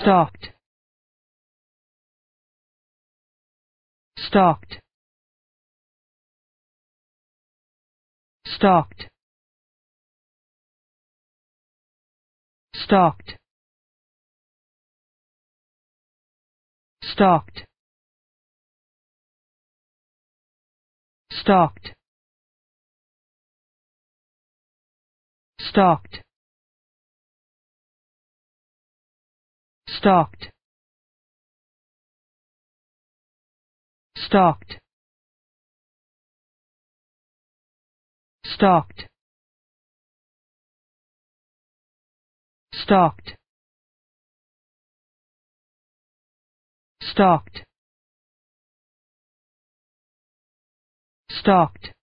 stalked stalked stalked stalked stalked stalked stalked stalked stalked stalked stalked stalked stalked